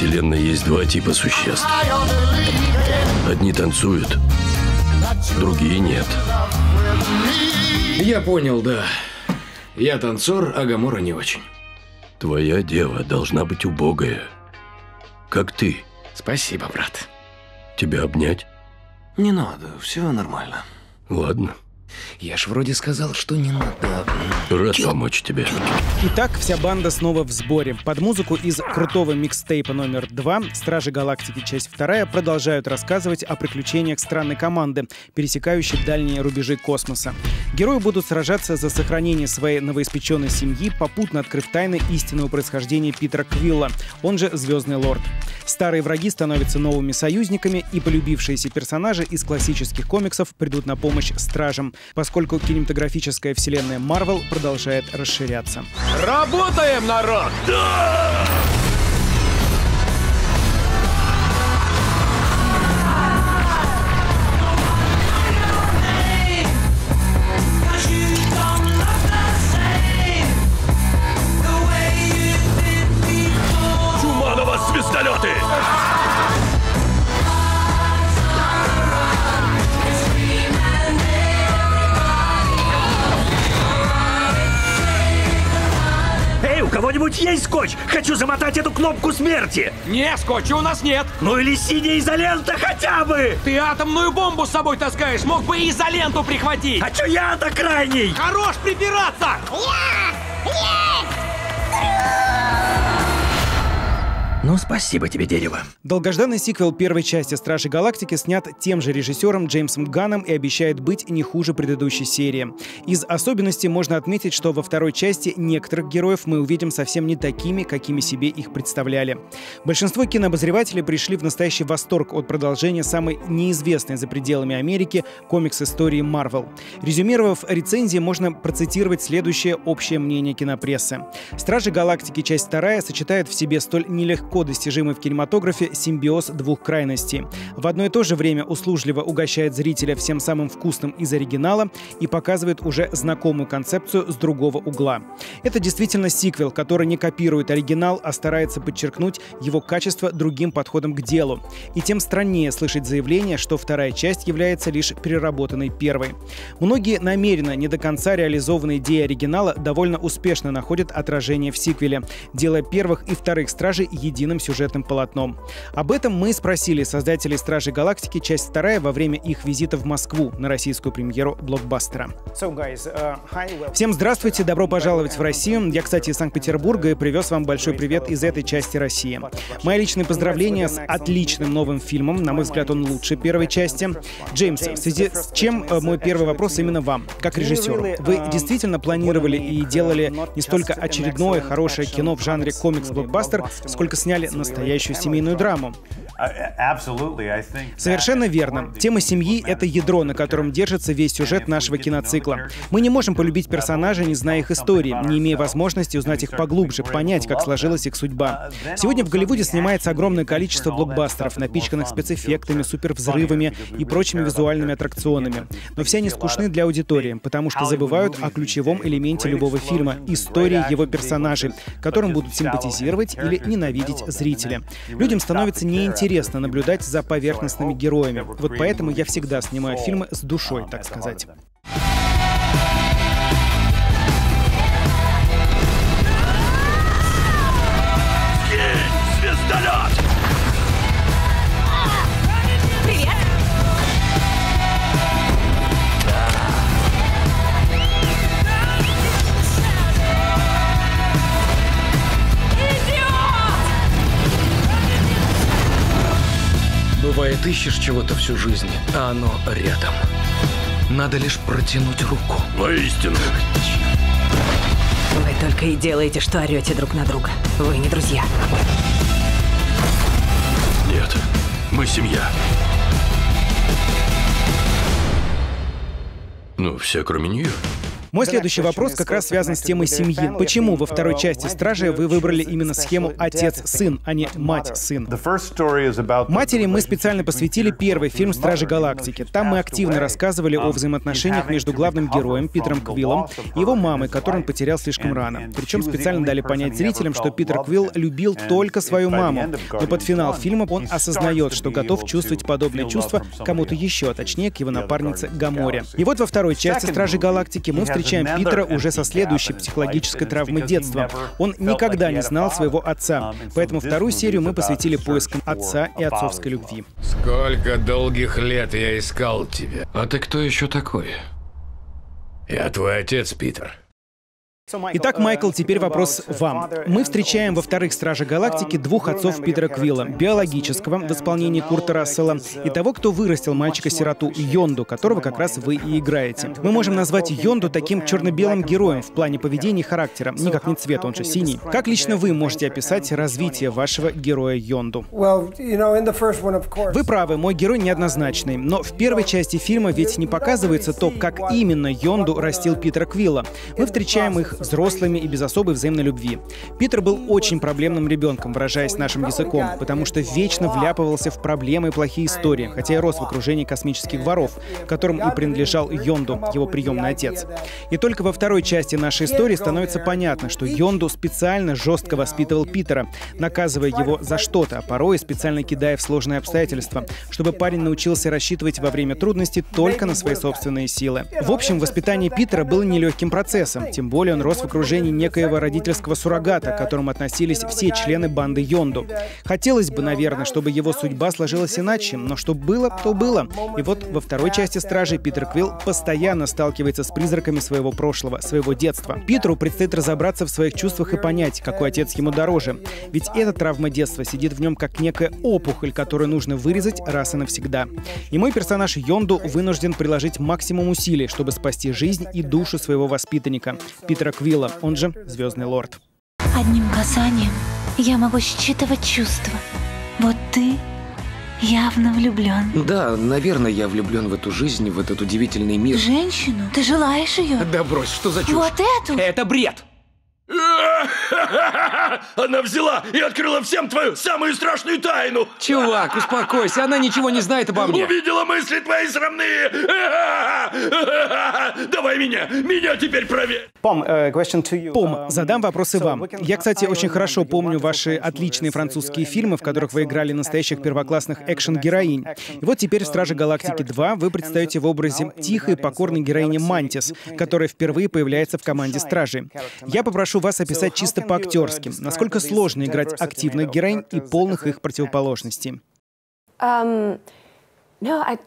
Вселенной есть два типа существ. Одни танцуют, другие нет. Я понял, да. Я танцор, а Гамора не очень. Твоя дева должна быть убогая. Как ты. Спасибо, брат. Тебя обнять? Не надо, все нормально. Ладно. Я ж вроде сказал, что не надо. Рад помочь тебе. Итак, вся банда снова в сборе. Под музыку из крутого микстейпа номер два «Стражи Галактики. Часть вторая» продолжают рассказывать о приключениях странной команды, пересекающей дальние рубежи космоса. Герои будут сражаться за сохранение своей новоиспеченной семьи, попутно открыв тайны истинного происхождения Питера Квилла, он же Звездный Лорд. Старые враги становятся новыми союзниками, и полюбившиеся персонажи из классических комиксов придут на помощь стражам, поскольку кинематографическая вселенная Марвел продолжает расширяться. Работаем, народ! Да! Есть скотч? Хочу замотать эту кнопку смерти! Не, скотча у нас нет. Ну или синяя изолента хотя бы! Ты атомную бомбу с собой таскаешь, мог бы и изоленту прихватить. А чё я-то крайний? Хорош припираться! Ну, спасибо тебе, дерево. Долгожданный сиквел первой части «Стражи Галактики» снят тем же режиссером Джеймсом Ганном и обещает быть не хуже предыдущей серии. Из особенностей можно отметить, что во второй части некоторых героев мы увидим совсем не такими, какими себе их представляли. Большинство кинообозревателей пришли в настоящий восторг от продолжения самой неизвестной за пределами Америки комикс-истории Марвел. Резюмировав рецензии, можно процитировать следующее общее мнение кинопрессы. «Стражи Галактики. Часть вторая сочетает в себе столь нелегко достижимый в кинематографе симбиоз двух крайностей. В одно и то же время услужливо угощает зрителя всем самым вкусным из оригинала и показывает уже знакомую концепцию с другого угла. Это действительно сиквел, который не копирует оригинал, а старается подчеркнуть его качество другим подходом к делу. И тем страннее слышать заявление, что вторая часть является лишь переработанной первой. Многие намеренно не до конца реализованные идеи оригинала довольно успешно находят отражение в сиквеле, делая первых и вторых стражей единым сюжетным полотном. Об этом мы спросили создателей «Стражей Галактики. Часть вторая» во время их визита в Москву на российскую премьеру блокбастера. Всем здравствуйте, добро пожаловать в Россию. Я, кстати, из Санкт-Петербурга и привез вам большой привет из этой части России. Мои личные поздравления с отличным новым фильмом. На мой взгляд, он лучше первой части. Джеймс, в связи с чем э, мой первый вопрос именно вам, как режиссеру. Вы действительно планировали и делали не столько очередное хорошее кино в жанре комикс-блокбастер, сколько сняли настоящую семейную драму. Совершенно верно. Тема семьи — это ядро, на котором держится весь сюжет нашего киноцикла. Мы не можем полюбить персонажей, не зная их истории, не имея возможности узнать их поглубже, понять, как сложилась их судьба. Сегодня в Голливуде снимается огромное количество блокбастеров, напичканных спецэффектами, супервзрывами и прочими визуальными аттракционами. Но все они скучны для аудитории, потому что забывают о ключевом элементе любого фильма — истории его персонажей, которым будут симпатизировать или ненавидеть зрители. Людям становится неинтересно наблюдать за поверхностными героями. Вот поэтому я всегда снимаю фильмы с душой, так сказать. Бывает, ищешь чего-то всю жизнь, а оно рядом. Надо лишь протянуть руку. Воистину. Вы только и делаете, что орете друг на друга. Вы не друзья. Нет, мы семья. Ну, все кроме нее. Мой следующий вопрос как раз связан с темой семьи. Почему во второй части «Стражи» вы выбрали именно схему отец-сын, а не мать-сын? Матери мы специально посвятили первый фильм «Стражи Галактики». Там мы активно рассказывали о взаимоотношениях между главным героем Питером Квиллом и его мамой, которую он потерял слишком рано. Причем специально дали понять зрителям, что Питер Квилл любил только свою маму, но под финал фильма он осознает, что готов чувствовать подобные чувства кому-то еще, а точнее к его напарнице Гаморе. И вот во второй части «Стражи Галактики» мы встречаем Питера уже со следующей психологической травмой детства. Он никогда не знал своего отца, поэтому вторую серию мы посвятили поискам отца и отцовской любви. Сколько долгих лет я искал тебя. А ты кто еще такой? Я твой отец, Питер. Итак, Майкл, теперь вопрос вам. Мы встречаем во вторых «Страже Галактики» двух отцов Питера Квилла, биологического в исполнении Курта Рассела и того, кто вырастил мальчика-сироту Йонду, которого как раз вы и играете. Мы можем назвать Йонду таким черно-белым героем в плане поведения и характера, никак не цвет, он же синий. Как лично вы можете описать развитие вашего героя Йонду? Вы правы, мой герой неоднозначный, но в первой части фильма ведь не показывается то, как именно Йонду растил Питера Квилла. Мы встречаем их взрослыми и без особой взаимной любви. Питер был очень проблемным ребенком, выражаясь нашим языком, потому что вечно вляпывался в проблемы и плохие истории, хотя и рос в окружении космических воров, которым и принадлежал Йонду, его приемный отец. И только во второй части нашей истории становится понятно, что Йонду специально жестко воспитывал Питера, наказывая его за что-то, а порой специально кидая в сложные обстоятельства, чтобы парень научился рассчитывать во время трудностей только на свои собственные силы. В общем, воспитание Питера было нелегким процессом, тем более он рос в окружении некоего родительского суррогата, к которому относились все члены банды Йонду. Хотелось бы, наверное, чтобы его судьба сложилась иначе, но что было, то было. И вот во второй части «Стражей» Питер Квилл постоянно сталкивается с призраками своего прошлого, своего детства. Питеру предстоит разобраться в своих чувствах и понять, какой отец ему дороже. Ведь эта травма детства сидит в нем как некая опухоль, которую нужно вырезать раз и навсегда. И мой персонаж Йонду вынужден приложить максимум усилий, чтобы спасти жизнь и душу своего воспитанника, Питера Квилла, он же Звездный Лорд. Одним касанием я могу считывать чувства. Вот ты явно влюблен. Да, наверное, я влюблен в эту жизнь, в этот удивительный мир. Женщину? Ты желаешь ее? Да брось, что за чушь? Вот эту? Это бред! Она взяла и открыла всем твою самую страшную тайну! Чувак, успокойся, она ничего не знает обо мне. Увидела мысли твои срамные! Давай меня! Меня теперь проверь! Пом, задам вопросы вам. Я, кстати, очень хорошо помню ваши отличные французские фильмы, в которых вы играли настоящих первоклассных экшен-героинь. И вот теперь в «Страже Галактики 2» вы предстаете в образе тихой, покорной героини Мантис, которая впервые появляется в команде Стражи. Я попрошу вас описать чисто по-актерски, насколько сложно играть активных героинь и полных их противоположностей. Um, no, I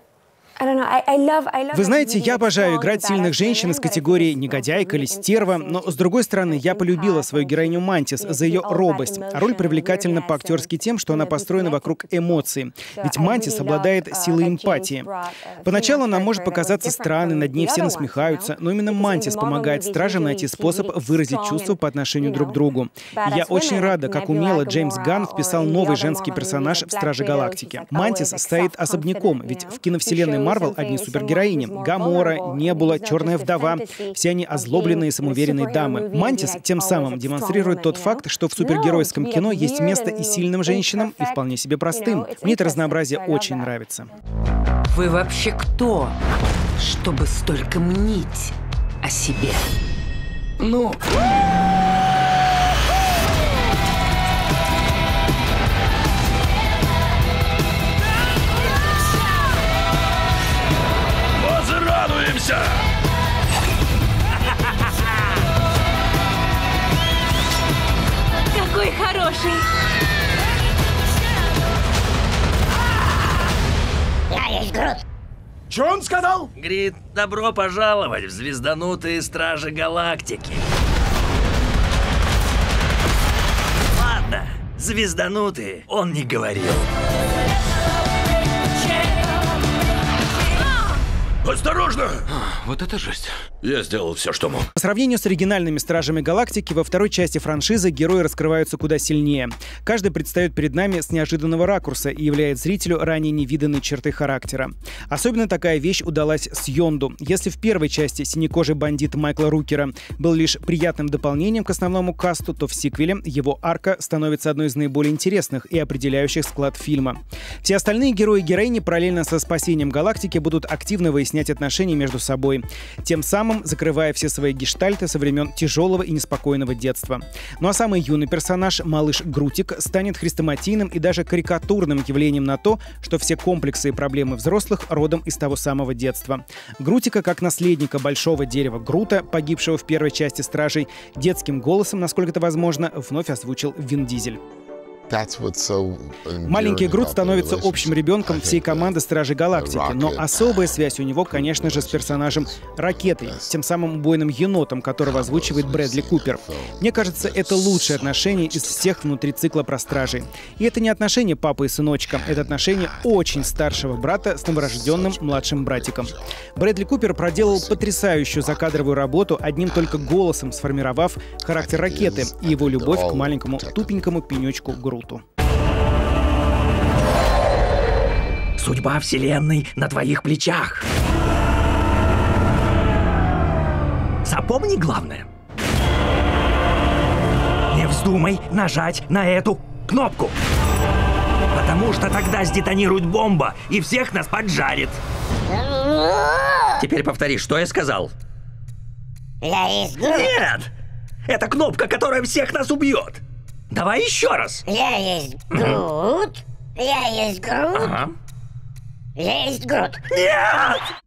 Вы знаете, я обожаю играть сильных женщин из категории негодяйка или стерва, но, с другой стороны, я полюбила свою героиню Мантис за ее робость. А роль привлекательна по-актерски тем, что она построена вокруг эмоций. Ведь Мантис обладает силой эмпатии. Поначалу она может показаться странной, над ней все насмехаются, но именно Мантис помогает стражам найти способ выразить чувства по отношению друг к другу. И я очень рада, как умело Джеймс Ганн вписал новый женский персонаж в Страже Галактики. Мантис стоит особняком, ведь в киновселенной Марвел одни супергероини. Гамора, Небула, Черная Вдова. Все они озлобленные самоуверенные дамы. Мантис тем самым демонстрирует тот факт, что в супергеройском кино есть место и сильным женщинам, и вполне себе простым. Мне это разнообразие очень нравится. Вы вообще кто, чтобы столько мнить о себе? Ну, Говорит, добро пожаловать в звезданутые Стражи Галактики. Ладно, звезданутые он не говорил. Осторожно! Вот это жесть. Я сделал все, что мог. По сравнению с оригинальными Стражами Галактики, во второй части франшизы герои раскрываются куда сильнее. Каждый предстает перед нами с неожиданного ракурса и являет зрителю ранее невиданной черты характера. Особенно такая вещь удалась с Йонду. Если в первой части синекожий бандит Майкла Рукера был лишь приятным дополнением к основному касту, то в сиквеле его арка становится одной из наиболее интересных и определяющих склад фильма. Все остальные герои и героини параллельно со спасением галактики будут активно выяснять отношения между собой, тем самым закрывая все свои гештальты со времен тяжелого и неспокойного детства. Ну а самый юный персонаж, малыш Грутик, станет хрестоматийным и даже карикатурным явлением на то, что все комплексы и проблемы взрослых родом из того самого детства. Грутика, как наследника большого дерева Грута, погибшего в первой части «Стражей», детским голосом, насколько это возможно, вновь озвучил Вин Дизель. Маленький Грут становится общим ребенком всей команды Стражей Галактики, но особая связь у него, конечно же, с персонажем Ракетой, тем самым убойным енотом, которого озвучивает Брэдли Купер. Мне кажется, это лучшее отношение из всех внутри цикла про Стражей. И это не отношение папы и сыночка, это отношение очень старшего брата с новорожденным младшим братиком. Брэдли Купер проделал потрясающую закадровую работу, одним только голосом сформировав характер Ракеты и его любовь к маленькому тупенькому пенечку Груту. Судьба Вселенной на твоих плечах. Запомни главное. Не вздумай нажать на эту кнопку. Потому что тогда сдетонирует бомба и всех нас поджарит. Теперь повтори, что я сказал. Я Грут. Нет! Это кнопка, которая всех нас убьет. Давай еще раз. Я есть Грут. Я есть Грут. Ага. Я есть Грут. Нет!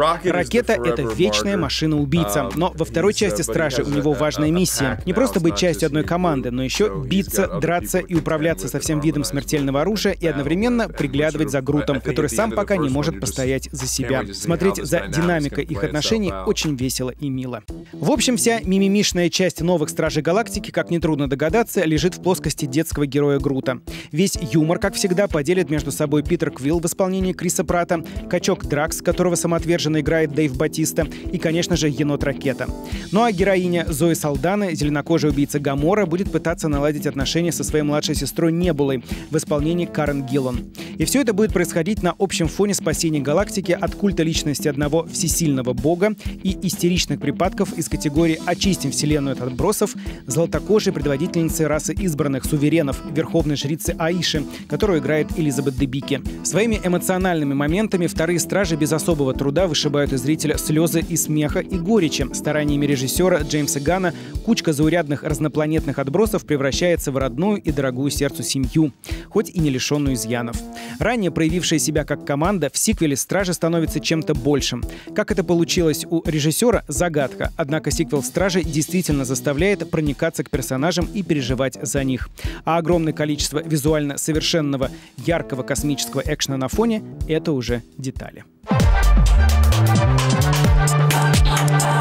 Ракета — это вечная машина-убийца. Но во второй части «Стражи» у него важная миссия. Не просто быть частью одной команды, но еще биться, драться и управляться со всем видом смертельного оружия и одновременно приглядывать за Грутом, который сам пока не может постоять за себя. Смотреть за динамикой их отношений очень весело и мило. В общем, вся мимимишная часть новых «Стражей Галактики», как нетрудно догадаться, лежит в плоскости детского героя Грута. Весь юмор, как всегда, поделит между собой Питер Квилл в исполнении Криса Прата, качок Дракс, которого самоотверженно играет Дэйв Батиста, и, конечно же, енот Ракета. Ну а героиня Зои Салдана, зеленокожая убийца Гамора, будет пытаться наладить отношения со своей младшей сестрой Небулой в исполнении Карен Гиллан. И все это будет происходить на общем фоне спасения галактики от культа личности одного всесильного бога и истеричных припадков из категории «Очистим вселенную от отбросов» золотокожей предводительницы расы избранных суверенов, верховной жрицы Аиши, которую играет Элизабет Дебики. Своими эмоциональными моментами вторые стражи без особого труда вышибают из зрителя слезы и смеха и горечи. Стараниями режиссера Джеймса Гана кучка заурядных разнопланетных отбросов превращается в родную и дорогую сердцу семью, хоть и не лишенную изъянов. Ранее проявившая себя как команда, в сиквеле «Стражи» становится чем-то большим. Как это получилось у режиссера – загадка. Однако сиквел «Стражи» действительно заставляет проникаться к персонажам и переживать за них. А огромное количество визуально совершенного, яркого космического экшена на фоне – это уже детали. Thank you. Podcast.